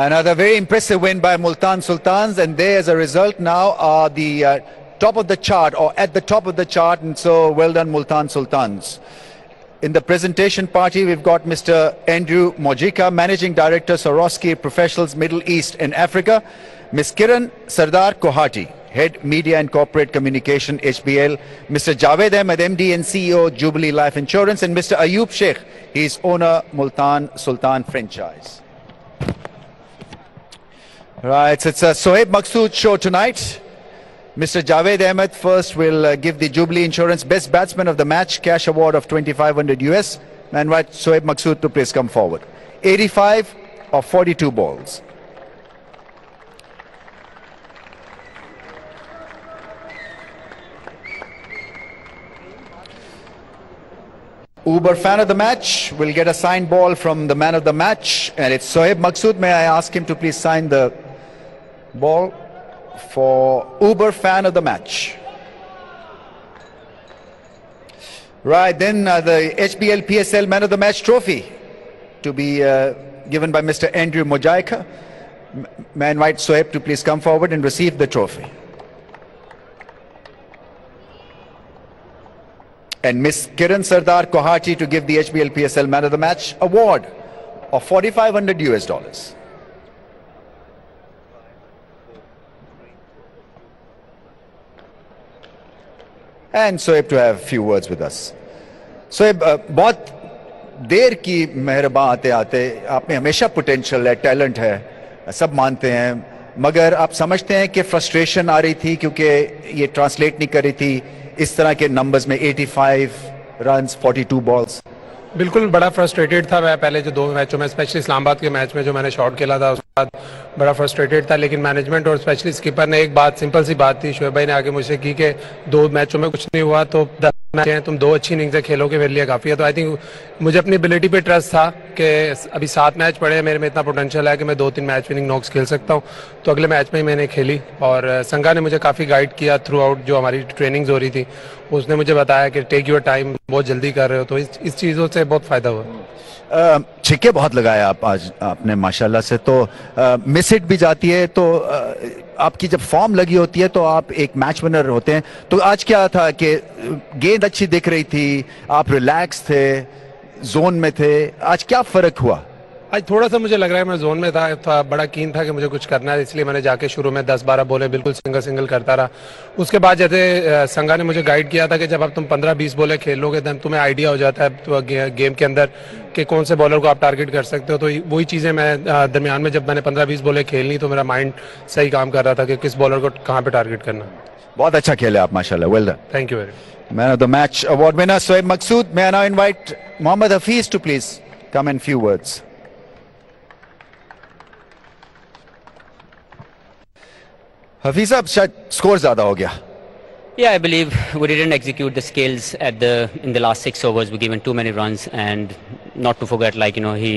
Another very impressive win by Multan Sultans, and they, as a result, now are the uh, top of the chart or at the top of the chart, and so well done, Multan Sultans. In the presentation party, we've got Mr. Andrew Mojika, Managing Director, Swarovski Professionals Middle East and Africa, Ms. Kiran Sardar Kohati, Head Media and Corporate Communication, HBL, Mr. Javed Ahmed, MD and CEO, Jubilee Life Insurance, and Mr. Ayub Sheikh, he's owner, Multan Sultan Franchise. Right, it's a Sohaib Maqsood show tonight. Mr. Javed Ahmed first will uh, give the Jubilee Insurance Best Batsman of the Match cash award of 2500 US. And right, Sohaib Maqsood to please come forward. 85 of 42 balls. Uber fan of the match will get a signed ball from the man of the match, and it's Sohaib Maqsood. May I ask him to please sign the ball for Uber fan of the match? Right, then uh, the HBL PSL man of the match trophy to be uh, given by Mr. Andrew Mojaika. May I invite Sohaib to please come forward and receive the trophy. and Miss Kiran Sardar Kohati to give the HBL PSL Man of the Match award of 4,500 US dollars. To have a few words with us. Soeb, uh, बहुत देर की मेहरबान आते आते आप में हमेशा potential है टैलेंट है सब मानते हैं मगर आप समझते हैं कि फ्रस्ट्रेशन आ रही थी क्योंकि ये ट्रांसलेट नहीं कर रही थी इस तरह के नंबर्स में 85 रन्स 42 बॉल्स बिल्कुल बड़ा फ्रस्ट्रेटेड था मैं पहले जो दो मैचों में स्पेशली इस्लामाबाद के मैच में जो मैंने शॉट खेला था उसके बाद बड़ा फ्रस्ट्रेटेड था लेकिन मैनेजमेंट और स्पेशली स्कीपर ने एक बात सिंपल सी बात थी शोएब भाई ने आगे मुझे की कि दो मैचों में कुछ नहीं हुआ तो दस मैच हैं तुम दो अच्छी इनिंग्स खेलोगे मेरे लिए काफ़ी है। तो आई थिंक मुझे अपनी एबिलिटी पे ट्रस्ट था कि अभी सात मैच पड़े हैं मेरे में इतना पोटेंशियल है कि मैं दो तीन मैच विनिंग नॉक्स खेल सकता हूँ। तो अगले मैच में ही मैंने खेली और संगा ने मुझे काफ़ी गाइड किया थ्रू आउट जो हमारी ट्रेनिंग्स हो रही थी। उसने मुझे बताया कि टेक योर टाइम बहुत जल्दी कर रहे हो तो इस, इस चीज़ों से बहुत फ़ायदा हुआ। छिक्के बहुत लगाए आप आज आपने माशाल्लाह से। तो मिस हिट भी जाती है तो आपकी जब फॉर्म लगी होती है तो आप एक मैच विनर होते हैं। तो आज क्या था कि गेंद अच्छी दिख रही थी, आप रिलैक्स थे जोन में थे, आज क्या फ़र्क हुआ? आज थोड़ा सा मुझे लग रहा है मैं जोन में था था बड़ा कीन था कि मुझे कुछ करना है इसलिए मैंने जाके शुरू में दस बारह बोले बिल्कुल सिंगल सिंगल करता रहा। उसके बाद जैसे संगा ने मुझे गाइड किया था कि जब आप तुम 15-20 बोले खेलोगे तो तुम्हें आइडिया हो जाता है तो गेम के अंदर कि कौन से बॉलर को आप टारगेट कर सकते हो। तो वही चीज़ें मैं दरमियान में जब मैंने पंद्रह बीस बोले खेलनी तो मेरा माइंड सही काम कर रहा था कि किस बॉलर को कहाँ पे टारगेट करना। बहुत अच्छा खेले आप माशाल्लाह well done thank you very man of the match award winner Shoaib Maqsood मैं now invite Mohammad Hafeez to please come in few words Hafeez साहब शायद स्कोर ज़्यादा हो गया Yeah, I believe we didn't execute the skills at the in the last six overs. We given too many runs, and not to forget, like you know, he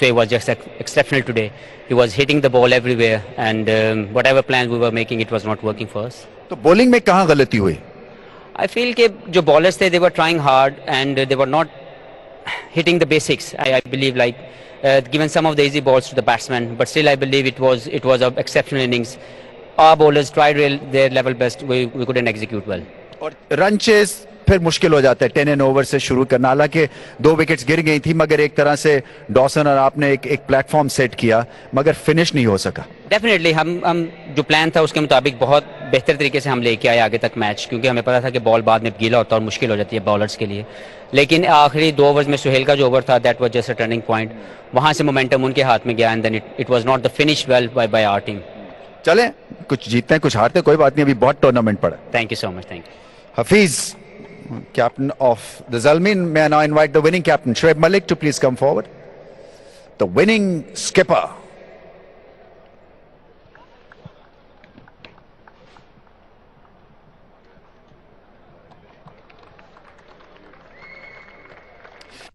Sway was just exceptional today. He was hitting the ball everywhere, and um, whatever plans we were making, it was not working for us. तो bowling में कहाँ गलती हुई? I feel कि जो bowlers थे, they were trying hard and they were not hitting the basics. I, I believe like uh, given some of the easy balls to the batsman, but still I believe it was it was an exceptional innings. Our bowlers tried real, their level best. We, we couldn't execute well. और run chase फिर मुश्किल हो जाता है। Ten and over से शुरू करना। हालाँकि दो विकेट्स गिर गई थी मगर एक तरह से डॉसन और आपने एक एक प्लेटफॉर्म सेट किया मगर फिनिश नहीं हो सका। डेफिनेटली हम हम जो प्लान था उसके मुताबिक बहुत बेहतर तरीके से हम लेके आए आगे तक मैच क्योंकि हमें पता था कि बॉल बाद में गीला होता और मुश्किल हो जाती है बॉलर्स के लिए। लेकिन आखिरी दो ओवर्स में सुहेल का जो ओवर था that was just a turning point वहाँ से मोमेंटम उनके हाथ में गया and then it was not the finish well by by our team चले। कुछ जीतते हैं कुछ हारते हैं कोई बात नहीं अभी बहुत टूर्नामेंट पड़ा thank you so much thank you Hafeez captain of the Zalmi may now invite the winning captain Shoaib Malik to please come forward the winning skipper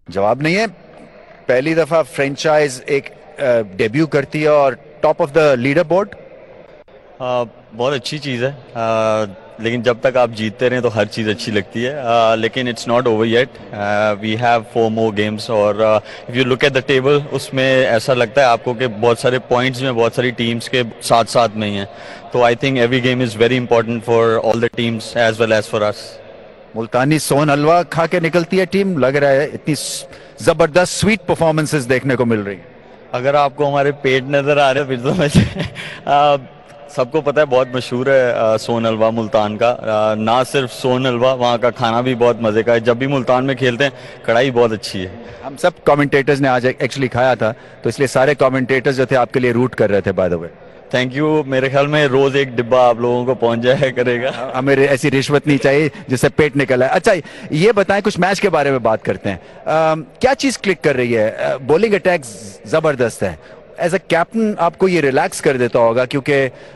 जवाब नहीं है। पहली दफ़ा फ्रेंचाइज एक डेब्यू करती है और top of the leader board बहुत अच्छी चीज़ है। आ, लेकिन जब तक आप जीतते रहें तो हर चीज़ अच्छी लगती है। आ, लेकिन it's not over yet we have four more games और if you look at the table उसमें ऐसा लगता है आपको कि बहुत सारे पॉइंट्स में बहुत सारी टीम्स के साथ साथ में ही हैं। तो I think every game is very important for all the teams as well as for us मुल्तानी सोन हलवा खा के निकलती है टीम लग रहा है इतनी ज़बरदस्त स्वीट परफॉर्मेंसेस देखने को मिल रही है। अगर आपको हमारे पेट नज़र आ रहे हैं फिर तो मैं सबको पता है बहुत मशहूर है सोन हलवा मुल्तान का। ना सिर्फ़ सोन हलवा वहाँ का खाना भी बहुत मज़े का है। जब भी मुल्तान में खेलते हैं कढ़ाई बहुत अच्छी है। हम सब कमेंटेटर्स ने आज एक्चुअली खाया था तो इसलिए सारे कमेंटेटर्स जो थे आपके लिए रूट कर रहे थे by the way thank you मेरे ख्याल में रोज एक डिब्बा आप लोगों को पहुँच जाया करेगा। हमें ऐसी रिश्वत नहीं चाहिए जिससे पेट निकल आए। अच्छा ये बताएँ कुछ मैच के बारे में बात करते हैं। आ, क्या चीज़ क्लिक कर रही है? बॉलिंग अटैक ज़बरदस्त है। एज अ कैप्टन आपको ये रिलैक्स कर देता होगा क्योंकि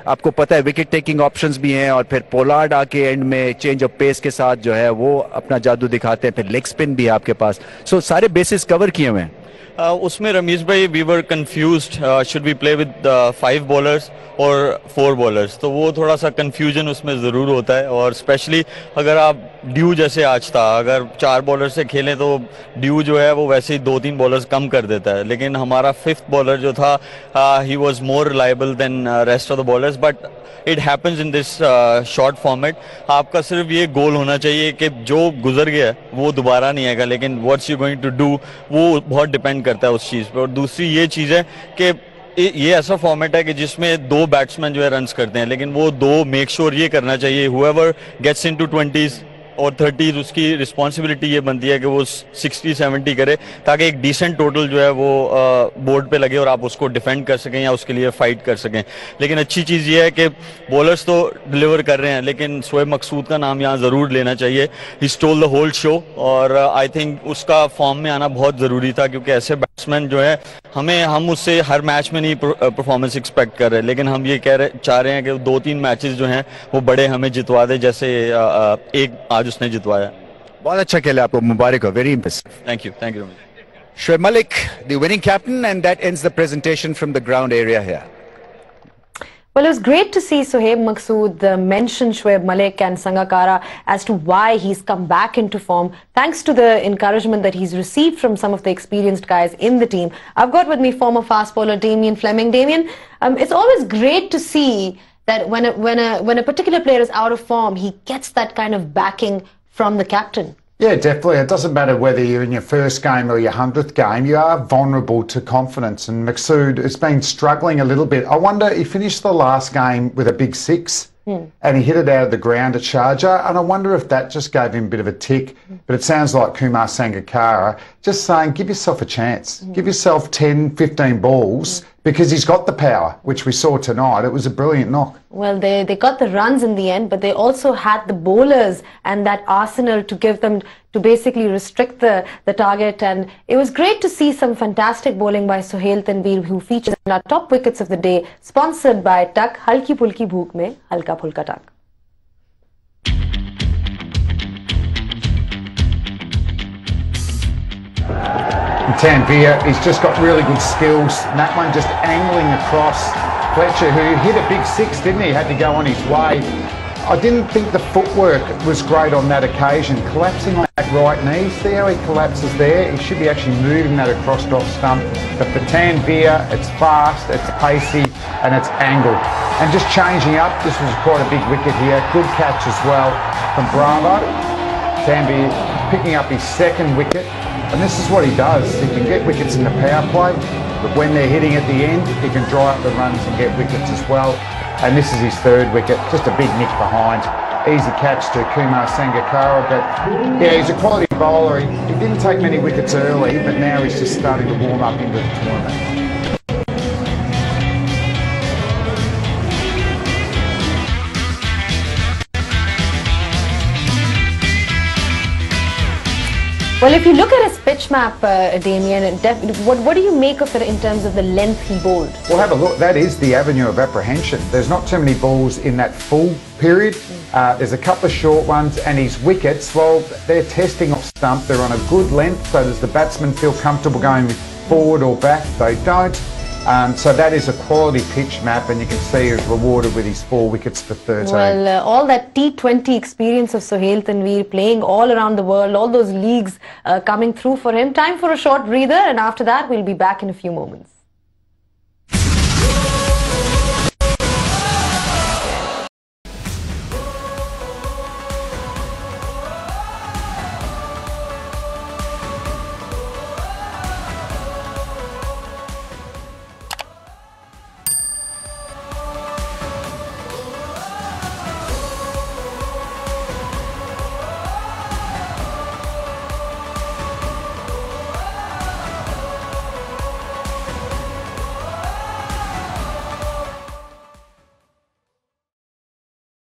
आपको पता है विकेट टेकिंग ऑप्शंस भी हैं और फिर पोलार्ड आके एंड में चेंज ऑफ़ पेस के साथ जो है वो अपना जादू दिखाते हैं फिर लेग स्पिन भी है आपके पास। सो so, सारे बेसिस कवर किए हुए हैं। उसमें रमेश भाई we were confused should be play with five bowlers और फोर बॉलर्स तो वो थोड़ा सा कंफ्यूजन उसमें ज़रूर होता है और स्पेशली अगर आप ड्यू जैसे आज था अगर चार बॉलर से खेलें तो ड्यू जो है वो वैसे ही दो तीन बॉलर्स कम कर देता है। लेकिन हमारा फिफ्थ बॉलर जो था he was more reliable than rest of the bowlers but it happens in this short format आपका सिर्फ़ ये गोल होना चाहिए कि जो गुजर गया वो दोबारा नहीं आएगा, लेकिन what's you going to do वो बहुत डिपेंड करता है उस चीज़ पर और दूसरी ये चीज़ है कि ये ऐसा फॉर्मेट है कि जिसमें दो बैट्समैन जो है रन करते हैं, लेकिन वो दो मेक श्योर sure ये करना चाहिए whoever gets into twenties और थर्टीज उसकी रिस्पॉन्सिबिलिटी ये बनती है कि वो सिक्सटी सेवेंटी करे, ताकि एक डिसेंट टोटल जो है वो बोर्ड पे लगे और आप उसको डिफेंड कर सकें या उसके लिए फाइट कर सकें। लेकिन अच्छी चीज़ ये है कि बॉलर्स तो डिलीवर कर रहे हैं, लेकिन शोएब मकसूद का नाम यहाँ ज़रूर लेना चाहिए। He stole the whole show और आई थिंक उसका फॉर्म में आना बहुत ज़रूरी था, क्योंकि ऐसे बैट्समैन जो है, हमें, हम उससे हर मैच में नहीं परफॉर्मेंस एक्सपेक्ट कर रहे, लेकिन हम ये कह रहे, चाह रहे हैं कि दो तीन मैचेस जो हैं, वो बड़े हमें जितवा दे, जैसे एक आज उसने जितवाया बहुत अच्छा खेला आपको मुबारक हो very impressive thank you thank you Shoaib Malik, the winning captain, and that ends the presentation from the ground area here. Well, it was great to see Sohaib Maksud uh, mention Shoaib Malik and Sangakkara as to why he's come back into form, thanks to the encouragement that he's received from some of the experienced guys in the team. I've got with me former fast bowler Damien Fleming. Damien, um, it's always great to see that when a, when a when a particular player is out of form, he gets that kind of backing from the captain. Yeah, definitely. It doesn't matter whether you're in your first game or your hundredth game. You are vulnerable to confidence, and Maxud has been struggling a little bit. I wonder he finished the last game with a big six. Hmm. And he hit it out of the ground at Sharjah, and I wonder if that just gave him a bit of a tick. But it sounds like Kumar Sangakkara just saying, give yourself a chance. Mm. Give yourself 10, 15 balls mm. Because he's got the power, which we saw tonight. It was a brilliant knock. Well, they, they got the runs in the end, but they also had the bowlers and that arsenal to give them, to basically restrict the, the target. And it was great to see some fantastic bowling by Sohail Tanveer, who features in our top wickets of the day, sponsored by Tuck, Halki Pulki Bhook Mein, Halka Pulka Tuck. Tanvir, he's just got really good skills. And that one just angling across. Fletcher, who hit a big six, didn't he? Had to go on his way. I didn't think the footwork was great on that occasion. Collapsing on that right knee, see how he collapses there? He should be actually moving that across off stump. But for Tanvir, it's fast, it's pacey, and it's angled. And just changing up, this was quite a big wicket here. Good catch as well from Bravo. Tanvir picking up his second wicket. And this is what he does. He can get wickets in the power play, but when they're hitting at the end, he can dry up the runs and get wickets as well. And this is his third wicket, just a big nick behind. Easy catch to Kumar Sangakkara, but yeah, he's a quality bowler. He, he didn't take many wickets early, but now he's just starting to warm up into the tournament. Well, if you look at his pitch map, uh, Damien, what, what do you make of it in terms of the length he bowled? Well, have a look. That is the avenue of apprehension. There's not too many balls in that full period. Uh, there's a couple of short ones, and his wickets, well, they're testing off stump. They're on a good length, so does the batsman feel comfortable going forward or back? They don't. Um, so that is a quality pitch map, and you can see he's rewarded with his four wickets for 13. Well, uh, all that T20 experience of Sohail Tanveer playing all around the world, all those leagues uh, coming through for him. Time for a short breather, and after that, we'll be back in a few moments.